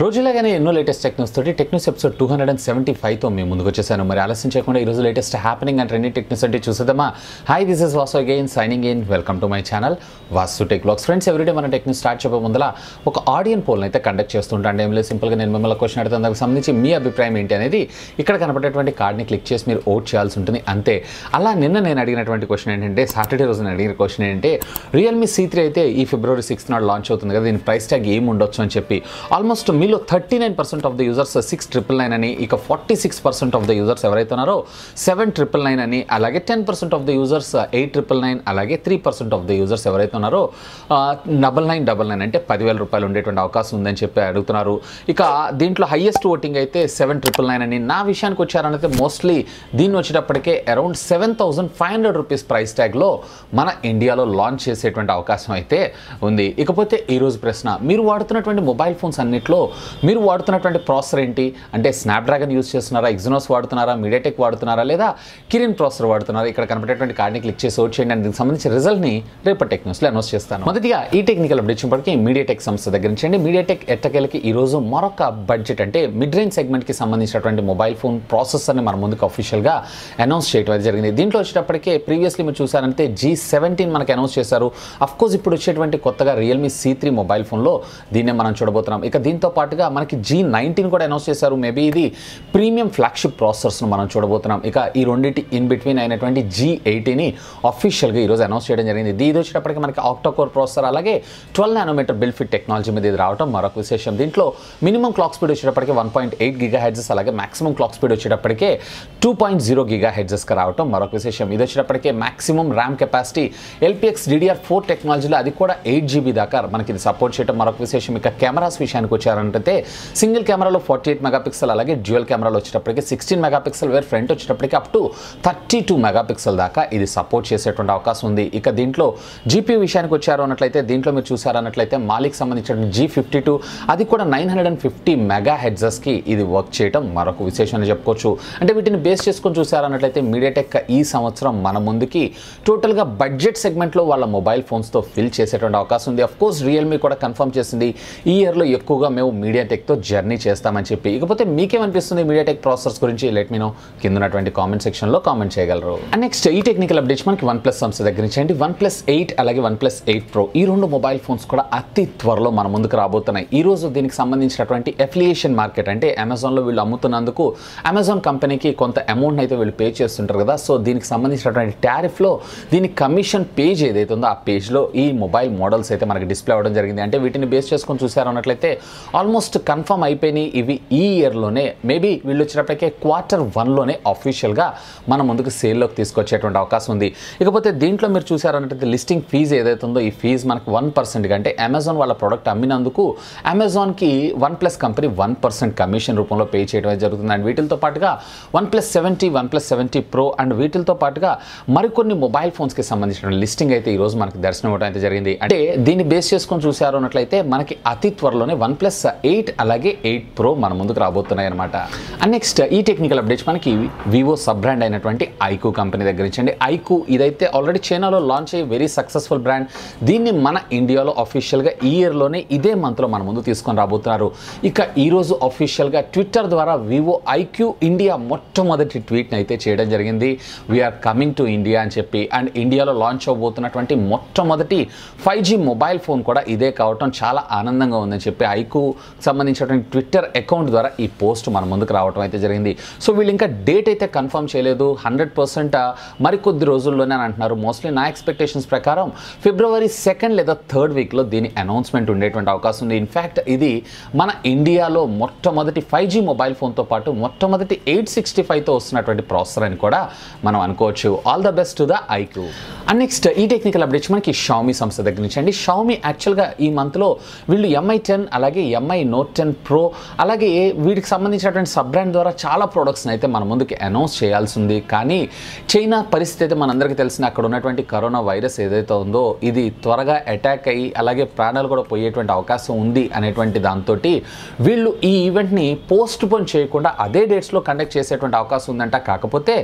రోజులాగానే ఎన్నో latest tech news తోటి tech news episode two hundred and seventy ఫైవ్తో మేము ముందుకు వచ్చేసాను మరి ఆలస్యం చేయకుండా ఈ రోజు latest happening and trending tech news అంటే చూసేద్దామా? Hi this is Vasu again signing in welcome to my channel Vasu tech blogs friends everyday మన టెక్ న్యూస్ స్టార్ట్ చెప్పే ముందర ఒక ఆడియన్ పోల్ని అయితే కండక్ట్ చేస్తుంటాను. ఏం లేదు సింపుల్గా నేను మిమ్మల్ని క్వశ్చన్ అడుగుతాను. దానికి సంబంధించి మీ అభిప్రాయం ఏంటి అనేది ఇక్కడ కనపడేటువంటి కార్డ్ని క్లిక్ చేసి మీరు ఓట్ చేయాల్సి ఉంటుంది. అంతే. అలా నిన్న నేను అడిగినటువంటి క్వశ్చన్ ఏంటంటే సాటర్డే రోజు నేను అడిగిన క్వశ్చన్ ఏంటంటే రియల్మీ సీ త్రీ అయితే ఈ ఫిబ్రవరి సిక్స్త్ నాడు లాంచ్ అవుతుంది కదా దీని ప్రైస్ ట్యాగ్ ఏం ఉండొచ్చు అని చెప్పి. ఆల్మోస్ట్ మీలో thirty nine percent of the users six triple nine అని ఇక forty six percent of the users ఎవరైతే ఉన్నారో సెవెన్ ట్రిపుల్ నైన్ అని అలాగే ten percent of the users eight triple nine అలాగే three percent of the users ఎవరైతే ఉన్నారో double nine double nine అంటే పదివేల రూపాయలు ఉండేటువంటి అవకాశం ఉందని చెప్పి అడుగుతున్నారు. ఇక దీంట్లో హైయెస్ట్ ఓటింగ్ అయితే సెవెన్ ట్రిపుల్ నైన్ అని నా విషయానికి వచ్చారనైతే మోస్ట్లీ దీన్ని వచ్చేటప్పటికే around seven thousand five hundred rupees price ట్యాగ్లో మన ఇండియాలో లాంచ్ చేసేటువంటి అవకాశం అయితే ఉంది. ఇకపోతే ఈరోజు ప్రశ్న మీరు వాడుతున్నటువంటి మొబైల్ ఫోన్స్ అన్నిట్లో మీరు వాడుతున్నటువంటి ప్రాసెసర్ ఏంటి? అంటే స్నాప్డ్రాగన్ యూస్ చేస్తున్నారా? ఎగ్జినోస్ వాడుతున్నారా? మీడియాటెక్ వాడుతున్నారా? లేదా కిరిన్ ప్రాసెసర్ వాడుతున్నారా? ఇక్కడ కనపడేటువంటి కార్డ్ని క్లిక్ చేసి వచ్చేయండి చేయండి అండ్ దీనికి సంబంధించిన రిజల్ట్ని రేపటి టెక్ న్యూస్లో అనౌన్స్ చేస్తాను. మొదటిగా ఈ టెక్నికల్ అప్డేట్ మీడియాటెక్ సంస్థ దగ్గర నుంచి అండి. మీడియాటెక్ ఎట్టకేలకి ఈరోజు మరొక బడ్జెట్ అంటే మిడ్ రేంజ్ సెగ్మెంట్కి సంబంధించినటువంటి మొబైల్ ఫోన్ ప్రాసెసర్ని మన ముందుకు అఫీషియల్గా అనౌన్స్ చేయడం జరిగింది. దీంట్లో వచ్చేటప్పటికే ప్రీవియస్లీ మీరు చూసారంటే జీ సెవెంటీన్ మనకి అనౌన్స్ చేశారు. అఫ్కోర్స్ ఇప్పుడు వచ్చేటువంటి కొత్తగా రియల్మీ సీ త్రీ మొబైల్ ఫోన్లో దీన్నే మనం చూడబోతున్నాం. ఇక దీంతో పాటుగా మనకి జీ నైన్టీన్ కూడా అనౌన్స్ చేశారు. మేబీ ఇది ప్రీమియం ఫ్లాగ్షిప్ ప్రాసెసర్స్ను మనం చూడబోతున్నాం. ఇక ఈ రెండింటి ఇన్ బిట్వీన్ అయినటువంటి జీ ఎయిటీని అఫీషియల్గా ఈరోజు అనౌన్స్ చేయడం జరిగింది. ఇది వచ్చేటప్పటికి మనకి ఆక్టోకోర్ ప్రాసెసర్ అలాగే ట్వెల్వ్ నానోమీటర్ బిల్ఫిట్ టెక్నాలజీ మీద ఇది రావడం మరొక విశేషం. దీంట్లో మినిమం క్లాక్ స్పీడ్ వచ్చేటప్పటికి one point eight gigahertz అలాగే మాక్సిమం క్లాక్ స్పీడ్ వచ్చేటప్పటికే టూ పాయింట్ జీరో గిగా హెడ్జెస్గా రావడం మరొక విశేషం. ఇది వచ్చేటప్పటికే maximum RAM capacity LPX DDR four టెక్నాలజీలో అది కూడా ఎయిట్ జీబీ దాకా మనకి ఇది సపోర్ట్ చేయడం మరొక విశేషం. ఇక కెమెరాస్ విషయానికి వచ్చారని ఉంటుంది సింగిల్ కెమెరాలో ఫార్టీ ఎయిట్ మెగాపిక్సెల్ అలాగే డ్యూయల్ కెమెరాలో వచ్చేటప్పటికి సిక్స్టీన్ మెగాపిక్సెల్ వేర్ ఫ్రంట్ వచ్చేటప్పటికి up to thirty two megapixel దాకా ఇది సపోర్ట్ చేసేటువంటి అవకాశం ఉంది. ఇక దీంట్లో జీపీ విషయానికి వచ్చారు అన్నట్లయితే దీంట్లో మీరు చూసారన్నట్లయితే మాలిక్ సంబంధించిన జీ ఫిఫ్టీ టూ అది కూడా nine hundred and fifty mega హెడ్జెస్కి ఇది వర్క్ చేయడం మరొక విశేషం చెప్పుకోవచ్చు. అంటే వీటిని బేస్ చేసుకొని చూసారన్నట్లయితే మీడియాటెక్ ఈ సంవత్సరం మన ముందుకి టోటల్గా బడ్జెట్ సెగ్మెంట్లో వాళ్ళ మొబైల్ ఫోన్స్తో ఫిల్ చేసేటువంటి అవకాశం ఉంది. అఫ్ కోర్స్ రియల్మీ కూడా కన్ఫర్మ్ చేసింది ఈ ఇయర్లో ఎక్కువగా మేము మీడియాటెక్తో జర్నీ చేస్తామని చెప్పి. ఇకపోతే మీకేమనిపిస్తుంది మీడియాటెక్ ప్రాసెసర్స్ గురించి? లెట్ మీ నో కింద ఉన్నటువంటి కామెంట్ సెక్షన్లో కామెంట్ చేయగలరు. అండ్ నెక్స్ట్ ఈ టెక్నికల్ అప్డేట్స్ మనకి వన్ ప్లస్ సంస్థ దగ్గర నుంచి అండి. వన్ ప్లస్ ఎయిట్ అలాగే వన్ ప్లస్ ఎయిట్ ప్రో ఈ రెండు మొబైల్ ఫోన్స్ కూడా అతి త్వరలో మన ముందుకు రాబోతున్నాయి. ఈ రోజు దీనికి సంబంధించినటువంటి ఎఫిలియేషన్ మార్కెట్ అంటే అమెజాన్లో వీళ్ళు అమ్ముతున్నందుకు అమెజాన్ కంపెనీకి కొంత అమౌంట్ అయితే వీళ్ళు పే చేస్తుంటారు కదా. సో దీనికి సంబంధించినటువంటి టారిఫ్లో దీని కమిషన్ పేజ్ ఏదైతే ఉందో ఆ పేజ్లో ఈ మొబైల్ మోడల్స్ అయితే మనకి డిస్ప్లే అవ్వడం జరిగింది. అంటే వీటిని బేస్ చేసుకొని చూసారు అన్నట్లయితే ఆల్మోస్ట్ ఆల్మోస్ట్ కన్ఫర్మ్ అయిపోయినాయి ఇవి ఈ ఇయర్లోనే. మేబీ వీళ్ళు వచ్చినప్పటికే క్వార్టర్ వన్లోనే అఫీషియల్గా మన ముందుకు సేల్లోకి తీసుకొచ్చేటువంటి అవకాశం ఉంది. ఇకపోతే దీంట్లో మీరు చూసారన్నట్టు లిస్టింగ్ ఫీజు ఏదైతే ఉందో ఈ ఫీజు మనకు వన్ పర్సెంట్గా అంటే అమెజాన్ వాళ్ళ ప్రోడక్ట్ అమ్మినందుకు అమెజాన్కి one plus company one percent commission రూపంలో పే చేయడం జరుగుతుంది. అండ్ వీటితో పాటుగా one plus seventy one plus seventy pro and వీటితో పాటుగా మరికొన్ని మొబైల్ ఫోన్స్కి సంబంధించిన లిస్టింగ్ అయితే ఈరోజు మనకి దర్శనం ఇవ్వడం అయితే జరిగింది. అంటే దీన్ని బేస్ చేసుకొని చూసారు అన్నట్లయితే మనకి అతి త్వరలోనే వన్ ప్లస్ ఎయిట్ అలాగే ఎయిట్ ప్రో మన ముందుకు రాబోతున్నాయి అనమాట అండ్ నెక్స్ట్ ఈ టెక్నికల్ అప్డేట్స్ మనకి వివో సబ్ బ్రాండ్ అయినటువంటి ఐకు కంపెనీ దగ్గర ఇచ్చండి ఐకు ఇదైతే ఆల్రెడీ చైనాలో లాంచ్ అయ్యి వెరీ సక్సెస్ఫుల్ బ్రాండ్ దీన్ని మన ఇండియాలో అఫీషియల్గా ఈ ఇయర్లోనే ఇదే మంత్లో మన ముందు తీసుకొని రాబోతున్నారు. ఇక ఈరోజు అఫీషియల్గా ట్విట్టర్ ద్వారా వివో ఐక్యూ ఇండియా మొట్టమొదటి ట్వీట్ని అయితే చేయడం జరిగింది. వీఆర్ కమింగ్ టు ఇండియా అని చెప్పి అండ్ ఇండియాలో లాంచ్ అవబోతున్నటువంటి మొట్టమొదటి ఫైవ్ జీ మొబైల్ ఫోన్ కూడా ఇదే కావటం చాలా ఆనందంగా ఉందని చెప్పి ఐకు సంబంధించినటువంటి ట్విట్టర్ అకౌంట్ ద్వారా ఈ పోస్ట్ మన ముందుకు రావడం అయితే జరిగింది. సో వీళ్ళు ఇంకా డేట్ అయితే కన్ఫర్మ్ చేయలేదు. హండ్రెడ్ పర్సెంట్ మరికొద్ది రోజుల్లోనే అని అంటున్నారు. మోస్ట్లీ నా ఎక్స్పెక్టేషన్స్ ప్రకారం ఫిబ్రవరి సెకండ్ లేదా థర్డ్ వీక్లో దీని అనౌన్స్మెంట్ ఉండేటువంటి అవకాశం ఉంది. ఇన్ఫ్యాక్ట్ ఇది మన ఇండియాలో మొట్టమొదటి ఫైవ్ జీ మొబైల్ ఫోన్తో పాటు మొట్టమొదటి ఎయిట్ సిక్స్టీ ఫైవ్తో వస్తున్నటువంటి ప్రాసెసర్ అని కూడా మనం అనుకోవచ్చు. All the best to the iQOO and next ఈ టెక్నికల్ అప్డేట్స్ మనకి షామీ సంస్థ దగ్గర నుంచి అండి. షామీ యాక్చువల్గా ఈ మంత్లో వీళ్ళు ఎంఐ టెన్ అలాగే ఎంఐ నోట్ టెన్ ప్రో అలాగే వీటికి సంబంధించినటువంటి సబ్ బ్రాండ్ ద్వారా చాలా ప్రోడక్ట్స్ని అయితే మన ముందుకి అనౌన్స్ చేయాల్సి ఉంది. కానీ చైనా పరిస్థితి అయితే మనందరికీ తెలిసిన అక్కడ ఉన్నటువంటి కరోనా వైరస్ ఏదైతే ఉందో ఇది త్వరగా అటాక్ అయ్యి అలాగే ప్రాణాలు కూడా పోయేటువంటి అవకాశం ఉంది అనేటువంటి దాంతో వీళ్ళు ఈ ఈవెంట్ని పోస్ట్ పోన్ చేయకుండా అదే డేట్స్లో కండక్ట్ చేసేటువంటి అవకాశం ఉందంట. కాకపోతే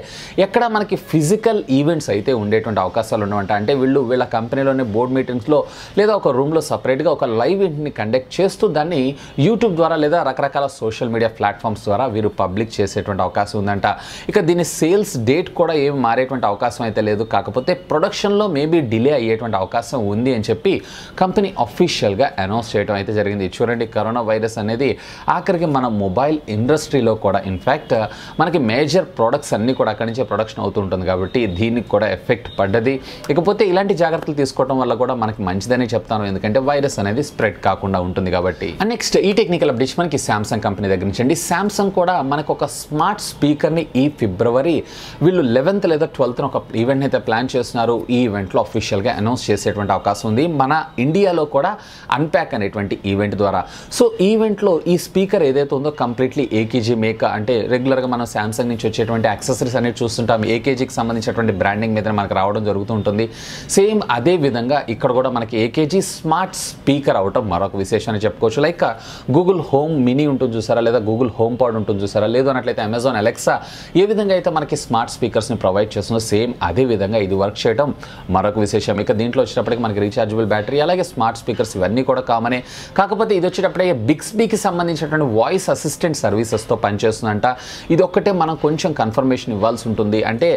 ఎక్కడ మనకి ఫిజికల్ ఈవెంట్స్ అయితే ఉండేటువంటి అవకాశాలు ఉండవంట. అంటే వీళ్ళు వీళ్ళ కంపెనీలోనే బోర్డ్ మీటింగ్స్లో లేదా ఒక రూమ్లో సపరేట్గా ఒక లైవ్ ఈవెంట్ని కండక్ట్ చేస్తూ దాన్ని యూట్యూబ్ ద్వారా లేదా రకరకాల సోషల్ మీడియా ప్లాట్ఫామ్స్ ద్వారా వీరు పబ్లిక్ చేసేటువంటి అవకాశం ఉందంట. ఇక దీని సేల్స్ డేట్ కూడా ఏమి మారేటువంటి అవకాశం అయితే లేదు. కాకపోతే ప్రొడక్షన్లో మేబీ డిలే అయ్యేటువంటి అవకాశం ఉంది అని చెప్పి కంపెనీ అఫీషియల్గా అనౌన్స్ చేయడం అయితే జరిగింది. చూడండి కరోనా వైరస్ అనేది ఆఖరికి మన మొబైల్ ఇండస్ట్రీలో కూడా ఇన్ఫ్యాక్ట్ మనకి మేజర్ ప్రొడక్ట్స్ అన్నీ కూడా అక్కడి నుంచే ప్రొడక్షన్ అవుతుంటుంది కాబట్టి దీనికి కూడా ఎఫెక్ట్ పడ్డది. ఇకపోతే ఇలాంటి జాగ్రత్తలు తీసుకోవడం వల్ల కూడా మనకి మంచిదని చెప్తాను. ఎందుకంటే వైరస్ అనేది స్ప్రెడ్ కాకుండా ఉంటుంది కాబట్టి. నెక్స్ట్ ఈ టెక్నికల్ అప్డేట్ మనకి శాంసంగ్ కంపెనీ దగ్గర నుంచి అండి. శాంసంగ్ కూడా మనకు ఒక స్మార్ట్ స్పీకర్ని ఈ ఫిబ్రవరి వీళ్ళు లెవెన్త్ లేదా ట్వెల్త్ ఒక ఈవెంట్ అయితే ప్లాన్ చేస్తున్నారు. ఈ ఈవెంట్లో అఫీషియల్గా అనౌన్స్ చేసేటువంటి అవకాశం ఉంది. మన ఇండియాలో కూడా అన్ప్యాక్ అనేటువంటి ఈవెంట్ ద్వారా. సో ఈవెంట్లో ఈ స్పీకర్ ఏదైతే ఉందో కంప్లీట్లీ ఏకేజీ మేక అంటే రెగ్యులర్గా మనం శాంసంగ్ నుంచి వచ్చేటువంటి యాక్సెసరీస్ అనేవి చూస్తుంటాం. ఏకేజీకి సంబంధించినటువంటి బ్రాండింగ్ మీద మనకు రావడం జరుగుతూ ఉంటుంది. సేమ్ అదే విధంగా ఇక్కడ కూడా మనకి ఏకేజీ స్మార్ట్ స్పీకర్ అవటం మరొక విశేషాన్ని చెప్పుకోవచ్చు. లైక్ గూగుల్ హోమ్ మినీ ఉంటుంది చూసారా? లేదా గూగుల్ హోమ్ పాడ్ ఉంటుంది చూసారా? లేదు అన్నట్లయితే అమెజాన్ అలెక్సా ఏ విధంగా అయితే మనకి స్మార్ట్ స్పీకర్స్ని ప్రొవైడ్ చేస్తుందో సేమ్ అదే విధంగా ఇది వర్క్ చేయడం మరొక విశేషం. ఇక దీంట్లో వచ్చేటప్పటికి మనకి రీఛార్జబుల్ బ్యాటరీ అలాగే స్మార్ట్ స్పీకర్స్ ఇవన్నీ కూడా కామనే కాకపోతే ఇది వచ్చేటప్పుడే బిక్స్బీకి సంబంధించినటువంటి వాయిస్ అసిస్టెంట్ సర్వీసెస్తో పనిచేస్తుందంట. ఇది ఒక్కటే మనం కొంచెం కన్ఫర్మేషన్ ఇవ్వాల్సి ఉంటుంది. అంటే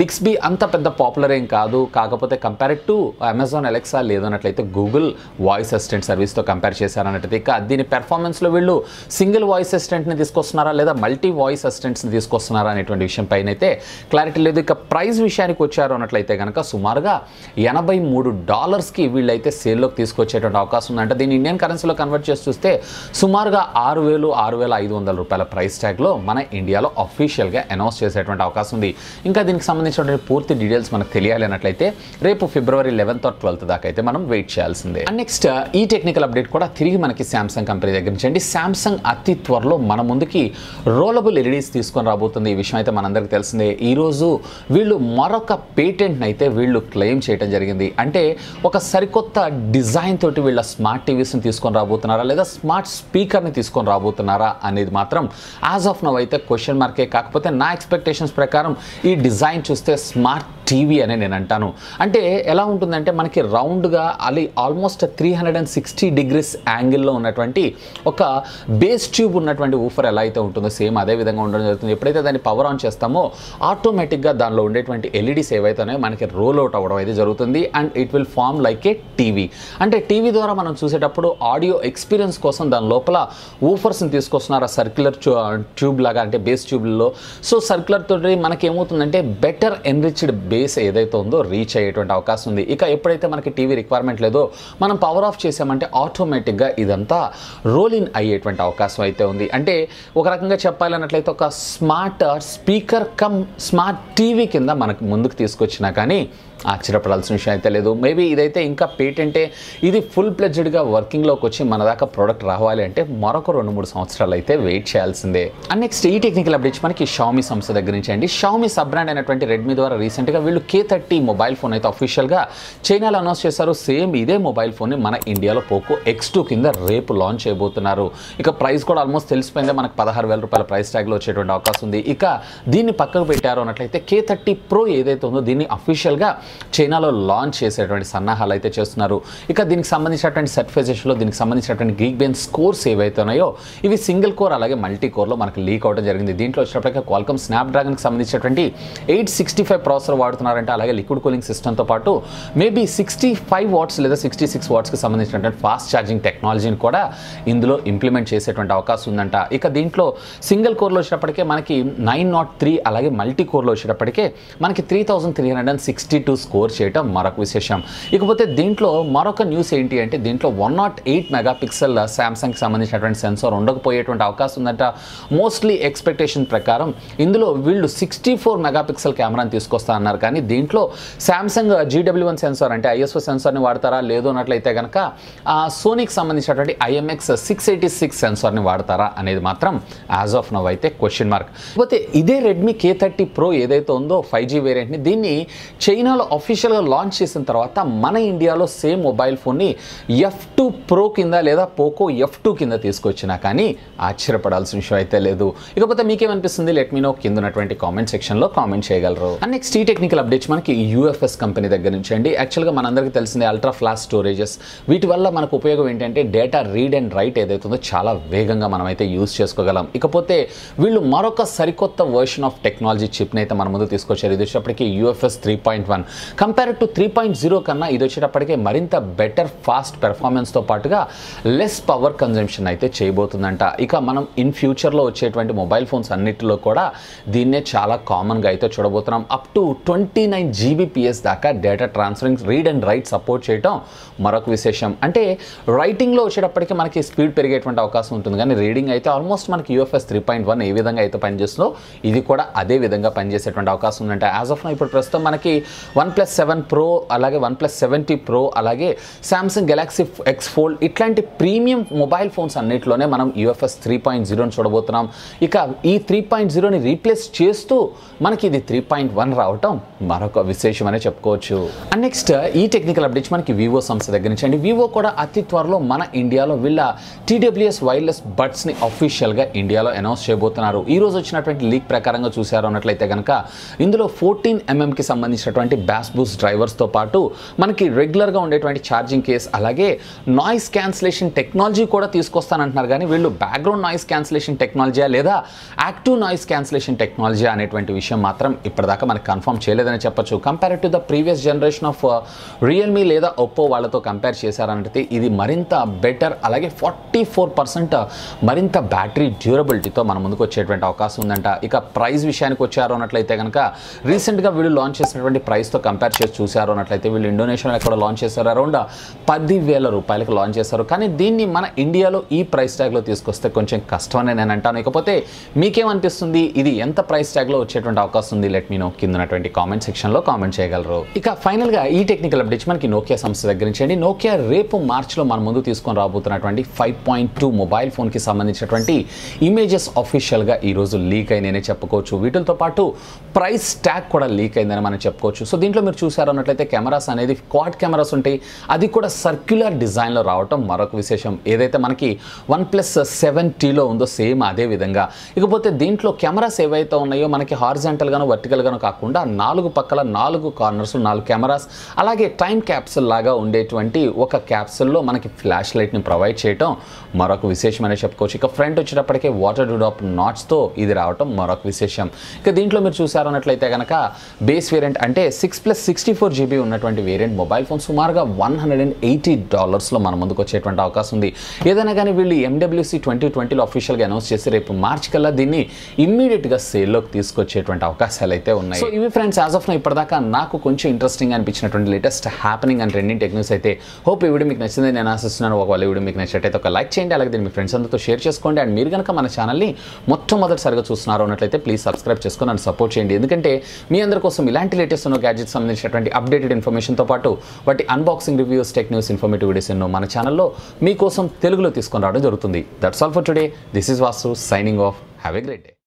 బిక్స్బీ అంత పెద్ద పాపులర్ ఏం కాదు. కాకపోతే కంపేర్ టు అమెజాన్ అలెక్సా లేదన్నట్లయితే గూగుల్ వాయిస్ అసిస్టెంట్ సర్వీస్తో కంపేర్ చేశారన్నట్టు ఇక దీని పెర్ఫార్మెన్స్లో వీళ్ళు సింగిల్ వాయిస్ అసిస్టెంట్ని తీసుకొస్తున్నారా లేదా మల్టీ వాయిస్ అసిస్టెంట్స్ని తీసుకొస్తున్నారా అనేటువంటి విషయం పైన అయితే క్లారిటీ లేదు. ఇక ప్రైస్ విషయానికి వచ్చారు అన్నట్లయితే కనుక సుమారుగా ఎనభై మూడు డాలర్స్కి వీళ్ళైతే సేల్లోకి తీసుకొచ్చేటువంటి అవకాశం ఉందంటే దీన్ని ఇండియన్ కరెన్సీలో కన్వర్ట్ చేసి చూస్తే సుమారుగా ఆరు వేలు ఆరు వేల ఐదు వందల రూపాయల ప్రైస్ ట్యాగ్లో మన ఇండియాలో అఫీషియల్గా అనౌన్స్ చేసేటువంటి అవకాశం ఉంది. ఇంకా దీనికి సంబంధించినటువంటి పూర్తి డీటెయిల్స్ మనకు తెలియాలి అన్నట్లయితే రేపు ఫిబ్రవరి లెవెన్త్ ఆర్ ట్వెల్త్ దాకా అయితే మనం వెయిట్ చేయాల్సిందే. నెక్స్ట్ ఈ టెక్నికల్ అప్డేట్ కూడా తిరిగి మనకి శాంసంగ్ కంపెనీ దగ్గర నుంచి అండి. శాంసంగ్ అతి త్వరలో మన ముందుకి రోలబుల్ ఎల్ఈడీస్ తీసుకొని రాబోతుంది. ఈ విషయం అయితే మనందరికీ తెలిసిందే. ఈరోజు వీళ్ళు మరొక పేటెంట్ని అయితే వీళ్ళు క్లెయిమ్ చేయడం జరిగింది. అంటే ఒక సరికొత్త డిజైన్ తోటి వీళ్ళ స్మార్ట్ టీవీస్ని తీసుకొని రాబోతున్నారా? లేదా స్మార్ట్ స్పీకర్ని తీసుకొని రాబోతున్నారా? అనేది మాత్రం యాజ్ ఆఫ్ నవ్ అయితే క్వశ్చన్ మార్కే కాకపోతే నా ఎక్స్పెక్టేషన్స్ ప్రకారం ఈ డిజైన్ చూస్తే స్మార్ట్ టీవీ అని నేను అంటాను. అంటే ఎలా ఉంటుందంటే మనకి రౌండ్గా అది almost three hundred and sixty degrees యాంగిల్లో ఉన్నటువంటి ఒక బేస్ ట్యూబ్ ఉన్నటువంటి ఊఫర్ ఎలా అయితే ఉంటుందో సేమ్ అదే విధంగా ఉండడం జరుగుతుంది. ఎప్పుడైతే దాన్ని పవర్ ఆన్ చేస్తామో ఆటోమేటిక్గా దానిలో ఉండేటువంటి ఎల్ఈడీస్ ఏవైతేనే మనకి రోల్ అవుట్ అవ్వడం అయితే జరుగుతుంది and it will form like a TV అంటే టీవీ ద్వారా మనం చూసేటప్పుడు ఆడియో ఎక్స్పీరియన్స్ కోసం దాని లోపల ఊఫర్స్ని తీసుకొస్తున్నారు ఆ సర్క్యులర్ ట్యూబ్ లాగా అంటే బేస్ ట్యూబ్లో సో సర్క్యులర్ తోటి మనకి ఏమవుతుందంటే బెటర్ ఎన్రిచ్డ్ బేస్ ఏదైతే ఉందో రీచ్ అయ్యేటువంటి అవకాశం ఉంది. ఇక ఎప్పుడైతే మనకి టీవీ రిక్వైర్మెంట్ లేదో మనం పవర్ ఆఫ్ చేసామంటే ఆటోమేటిక్గా ఇదంతా రోల్ ఇన్ అయ్యేటువంటి అవకాశం అయితే ఉంది. అంటే ఒక రకంగా చెప్పాలన్నట్లయితే ఒక smart speaker cum smart TV కింద మనకు ముందుకు తీసుకొచ్చినా కానీ ఆశ్చర్యపడాల్సిన విషయం అయితే లేదు. మేబీ ఇదైతే ఇంకా పేటెంటే ఇది ఫుల్ ప్లెజ్డ్గా వర్కింగ్లోకి వచ్చి మన దాకా ప్రోడక్ట్ రావాలి అంటే మరొక రెండు మూడు సంవత్సరాలు అయితే వెయిట్ చేయాల్సిందే. అండ్ నెక్స్ట్ ఈ టెక్నికల్ అప్డేట్స్ మనకి షామీ సంస్థ దగ్గర నుంచి అండి. షామీ సబ్ బ్రాండ్ అయినటువంటి రెడ్మీ ద్వారా రీసెంట్గా వీళ్ళు కే థర్టీ మొబైల్ ఫోన్ అయితే అఫీషియల్గా చైనాలో అనౌన్స్ చేశారు. సేమ్ ఇదే మొబైల్ ఫోన్ని మన ఇండియాలో పోకో ఎక్స్ టూ కింద రేపు లాంచ్ చేయబోతున్నారు. ఇక ప్రైస్ కూడా ఆల్మోస్ట్ తెలిసిపోయిందే. మనకు పదహారు వేల రూపాయల ప్రైస్ ట్యాగ్లో వచ్చేటువంటి అవకాశం ఉంది. ఇక దీన్ని పక్కకు పెట్టారు అన్నట్లయితే కే థర్టీ ప్రో ఏదైతే ఉందో దీన్ని అఫీషియల్గా చైనాలో లాంచ్ చేసేటువంటి సన్నాహాలు అయితే చేస్తున్నారు. ఇక దీనికి సంబంధించినటువంటి సర్టిఫికేషన్లో దీనికి సంబంధించినటువంటి గీక్ బెన్ స్కోర్స్ ఏవైతే ఉన్నాయో ఇవి సింగిల్ కోర్ అలాగే మల్టీ కోర్లో మనకి లీక్ అవడం జరిగింది. దీంట్లో వచ్చినప్పటికీ క్వాల్కమ్ స్నాప్ డ్రాగన్కి సంబంధించినటువంటి ఎయిట్ సిక్స్టీ ఫైవ్ ప్రాసెసర్ వాడుతున్నారంటే అలాగే లిక్విడ్ కూలింగ్ సిస్టమ్తో పాటు మేబీ సిక్స్టీ ఫైవ్ వాట్స్ లేదా సిక్స్టీ సిక్స్ వాట్స్కి సంబంధించినటువంటి ఫాస్ట్ ఛార్జింగ్ టెక్నాలజీని కూడా ఇందులో ఇంప్లిమెంట్ చేసేటువంటి అవకాశం ఉందంట. ఇక దీంట్లో సింగిల్ కోర్లో వచ్చేటప్పటికే మనకి నైన్ నాట్ త్రీ అలాగే మల్టీ కోర్లో వచ్చేటప్పటికే మనకి three thousand three hundred and sixty two score చేయడం మరొక విశేషం. ఇకపోతే దీంట్లో మరొక న్యూస్ ఏంటి అంటే దీంట్లో one nought eight mega pixel శాంసంగ్కి సంబంధించినటువంటి సెన్సార్ ఉండకపోయేటువంటి అవకాశం ఉందంట. మోస్ట్లీ ఎక్స్పెక్టేషన్ ప్రకారం ఇందులో వీళ్ళు సిక్స్టీ ఫోర్ మెగా పిక్సెల్ కెమెరాని తీసుకొస్తా అన్నారు. కానీ దీంట్లో శాంసంగ్ జీడబ్ల్యూ వన్ సెన్సార్ అంటే ఐఎస్ఓ సెన్సార్ని వాడతారా? లేదు అన్నట్లయితే కనుక సోనీకి సంబంధించినటువంటి ఎంఎక్స్ సిక్స్ ఎయిటీ సిక్స్ సెన్సార్ని వాడతారా అనేది మాత్రం యాజ్ ఆఫ్ నవ్ అయితే క్వశ్చన్ మార్క్ కాకపోతే ఇదే రెడ్మీ కే థర్టీ ప్రో ఏదైతే ఉందో ఫైవ్ జీ వేరియంట్ని దీన్ని చైనాలో అఫీషియల్గా లాంచ్ చేసిన తర్వాత మన ఇండియాలో సేమ్ మొబైల్ ఫోన్ని ఎఫ్ టూ ప్రో కింద లేదా పోకో ఎఫ్ టూ కింద తీసుకొచ్చినా కానీ ఆశ్చర్యపడాల్సిన విషయం అయితే లేదు. ఇకపోతే మీకేమనిపిస్తుంది? లెట్ మీ నో కింద ఉన్నటువంటి కామెంట్ సెక్షన్లో కామెంట్ చేయగలరు. అండ్ నెక్స్ట్ ఈ టెక్నికల్ అప్డేట్స్ మనకి యూఎఫ్ఎస్ కంపెనీ దగ్గర నుంచి అండి యాక్చువల్గా మనందరికీ తెలిసిందే అల్ట్రా ఫ్లాష్ స్టోరేజెస్ వీటి వల్ల మనకు ఉపయోగం ఏంటంటే డేటా రీడ్ అండ్ రైట్ ఏదైతుందో చాలా వేగంగా మనమైతే యూజ్ చేసుకోగలం. ఇకపోతే వీళ్ళు మరొక సరికొత్త వర్షన్ ఆఫ్ టెక్నాలజీ చిప్ని అయితే మన ముందు తీసుకొచ్చారు. ఇది వచ్చేటప్పటికి UFS three point one compare to three point zero కన్నా ఇది వచ్చేటప్పటికి మరింత బెటర్ ఫాస్ట్ పెర్ఫార్మెన్స్తో పాటుగా లెస్ పవర్ కన్జంప్షన్ అయితే చేయబోతుందంట. ఇక మనం ఇన్ ఫ్యూచర్లో వచ్చేటువంటి మొబైల్ ఫోన్స్ అన్నిటిలో కూడా దీన్నే చాలా కామన్గా అయితే చూడబోతున్నాం. Up to twenty nine Gbps దాకా data transferring read and write support చేయడం మరొక విశేషం. అంటే రైటింగ్లో వచ్చేటప్పటికి మనకి స్పీడ్ పెరిగేటువంటి అవకాశం ఉంటుంది. కానీ రీడింగ్ అయితే ఆల్మోస్ట్ మనకి యూఎఫ్ఎస్ త్రీ పాయింట్ వన్ ఏ విధంగా అయితే పనిచేస్తుందో ఇది కూడా అదే విధంగా పనిచేసేటువంటి అవకాశం ఉందంటే యాజ్ ఆఫ్ నా ఇప్పుడు ప్రస్తుతం మనకి వన్ ప్లస్ సెవెన్ ప్రో అలాగే వన్ ప్లస్ సెవెంటీ ప్రో అలాగే శాంసంగ్ గెలాక్సీ ఎక్స్ ఫోల్డ్ ఇట్లాంటి ప్రీమియం మొబైల్ ఫోన్స్ అన్నిటిలోనే మనం యూఎఫ్ఎస్ త్రీ పాయింట్ జీరోని చూడబోతున్నాం. ఇక ఈ త్రీ పాయింట్ జీరోని రీప్లేస్ చేస్తూ మనకి ఇది త్రీ పాయింట్ వన్ రావటం మరొక విశేషం అనే చెప్పుకోవచ్చు. అండ్ నెక్స్ట్ ఈ టెక్నికల్ అప్డేట్స్ మనకి వివో సంస్థ దగ్గర నుంచి. అండి వివో కూడా అతి త్వరలో మన ఇండియాలో వీళ్ళ టీడబ్ల్యూఎస్ వైర్లెస్ బడ్స్ని అఫీషియల్గా ఇండియాలో అనౌన్స్ చేయబోతున్నారు. ఈ రోజు వచ్చినటువంటి లీక్ ప్రకారంగా చూశారు అన్నట్లయితే కనుక ఇందులో ఫోర్టీన్ ఎంఎంకి mm సంబంధించినటువంటి బ్యాస్ బూస్ డ్రైవర్స్తో పాటు మనకి రెగ్యులర్గా ఉండేటువంటి ఛార్జింగ్ కేస్ అలాగే నాయిస్ క్యాన్సిలేషన్ టెక్నాలజీ కూడా తీసుకొస్తానంటున్నారు. కానీ వీళ్ళు బ్యాక్గ్రౌండ్ నాయిస్ క్యాన్సిలేషన్ టెక్నాలజీయా లేదా యాక్టివ్ నాయిస్ క్యాన్సిలేషన్ టెక్నాలజీ అనేటువంటి విషయం మాత్రం ఇప్పటిదాకా మనకు కన్ఫర్మ్ చేయలేదని చెప్పొచ్చు. Compare to the previous generation of realme లేదా ఒప్పో వాళ్ళతో కంపేర్ చేశారంటే ఇది మరింత బెటర్ అలాగే ఫార్టీ ఫోర్ పర్సెంట్ మరింత బ్యాటరీ డ్యూరబిలిటీతో మన ముందుకు వచ్చేటువంటి అవకాశం ఉందంట. ఇక ప్రైస్ విషయానికి వచ్చారు అన్నట్లయితే కనుక రీసెంట్గా వీళ్ళు లాంచ్ చేసినటువంటి ప్రైస్తో కంపేర్ చేసి చూశారు అన్నట్లయితే వీళ్ళు ఇండోనేషియాలో ఎక్కడ లాంచ్ చేశారు. అరౌండ్ పదివేల రూపాయలకు లాంచ్ చేశారు. కానీ దీన్ని మన ఇండియాలో ఈ ప్రైస్ ట్యాగ్లో తీసుకొస్తే కొంచెం కష్టమని నేను అంటాను. ఇకపోతే మీకేమనిపిస్తుంది? ఇది ఎంత ప్రైస్ ట్యాగ్లో వచ్చేటువంటి అవకాశం ఉంది? లెట్ మీ నో కిందనటువంటి కామెంట్ సెక్షన్లో కామెంట్ చేయగలరు. ఇక ఫైనల్గా ఈ టెక్నికల్ అప్డేట్స్ మనకి నోకియా సంస్థ దగ్గర నుంచి అండి. నోకియా రేపు మార్చ్లో మన ముందు తీసుకొని రాబోతున్నటువంటి ఫైవ్ పాయింట్ టూ మొబైల్ ఫోన్కి సంబంధించినటువంటి ఇమేజెస్ అఫీషియల్గా ఈరోజు లీక్ అయినాయనే చెప్పుకోవచ్చు. వీటితో పాటు ప్రైస్ ట్యాగ్ కూడా లీక్ అయిందని మనం చెప్పుకోవచ్చు. సో దీంట్లో మీరు చూసారు అన్నట్లయితే కెమెరాస్ అనేది క్వాడ్ కెమెరాస్ ఉంటాయి. అది కూడా సర్క్యులర్ డిజైన్లో రావటం మరొక విశేషం. ఏదైతే మనకి వన్ ప్లస్ సెవెన్ టీలో ఉందో సేమ్ అదే విధంగా. ఇకపోతే దీంట్లో కెమెరాస్ ఏవైతే ఉన్నాయో మనకి హార్జెంటల్గాను వర్టికల్గాను కాకుండా నాలుగు పక్కల నాలుగు కార్నర్స్ నాలుగు కెమెరాస్ అలాగే టైం క్యాప్సుల్ లాగా ఉండేటువంటి ఒక క్యాప్సుల్లో మనకి ఫ్లాష్ లైట్ని ప్రొవైడ్ చేయటం మరొక విశేషం అనే చెప్పుకోవచ్చు. ఇక ఫ్రంట్ వచ్చేటప్పటికే వాటర్ డ్రాప్ నాట్స్తో ఇది రావటం మరొక విశేషం. ఇక దీంట్లో మీరు చూసారన్నట్లయితే కనుక బేస్ వేరియంట్ అంటే six plus sixty four GB ఉన్నటువంటి వేరియంట్ మొబైల్ ఫోన్ సుమారుగా వన్ హండ్రెడ్ అండ్ ఎయిటీ డాలర్స్లో మన ముందుకు వచ్చేటువంటి అవకాశం ఉంది. ఏదైనా కానీ వీళ్ళు ఎండబ్ల్యూసీ ట్వంటీ ట్వంటీలో అఫీషియల్గా అనౌన్స్ చేసి రేపు మార్చ్ కల్లా దీన్ని ఇమ్మీడియట్గా సేల్లోకి తీసుకొచ్చేటువంటి అవకాశాలు అయితే ఉన్నాయి. సో ఇవి ఫ్రెండ్స్ యాజ్ ఆఫ్ నా ఇప్పటిదాకా నాకు కొంచెం interesting అనిపించినటువంటి latest happening and trending techniques అయితే హోప్ ఈ వీడియో మీకు నచ్చిందని నేను ఆశిస్తున్నాను. ఒకవేళ వీడియో మీకు నచ్చినట్టయితే ఒక లైక్ చేయండి అలాగే దీన్ని మీ ఫ్రెండ్స్ అందరితో షేర్ చేసుకోండి. అండ్ మీరు కనుక మన ఛానల్ని మొట్టమొదటిసారిగా చూస్తున్నారు అన్నట్లయితే ప్లీజ్ సబ్స్క్రైబ్ చేసుకుని నన్ను సపోర్ట్ చేయండి. ఎందుకంటే మీ అందరి కోసం ఇలాంటి లేటెస్ట్ ఉన్న గ్యాడ్జెట్స్ సంబంధించినటువంటి అప్డేటెడ్ ఇన్ఫర్మేషన్తో పాటు వాటి unboxing reviews tech news informative videos ఎన్నో మన ఛానల్లో మీకోసం తెలుగులో తీసుకొని రావడం జరుగుతుంది. That's all for today this is Vasu signing off have a great day